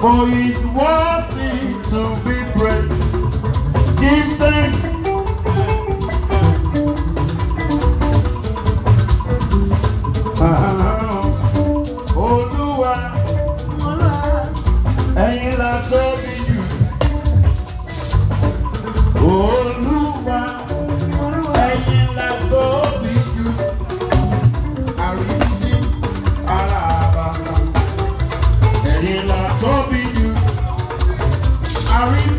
For he's worthy to be praised. Give thanks. Uh-huh. Olúwa, ẹ̀yin la tóbi. sorry.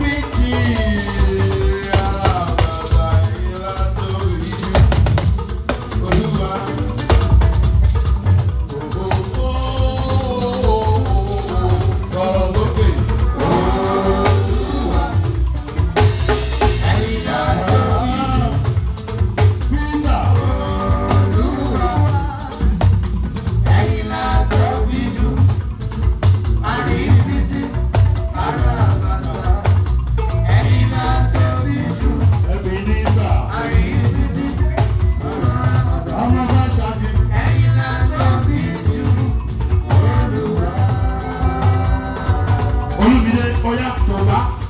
Olúmídé ọ̀yá tọ̀gbá.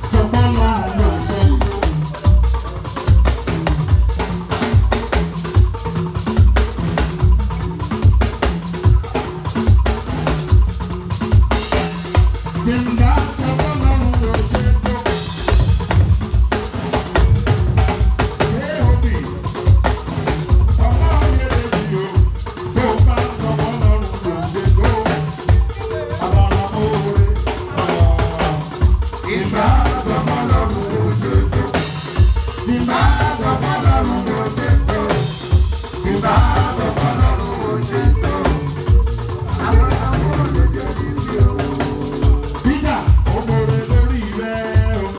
bá sọmọ lọ́rùn òṣèlú.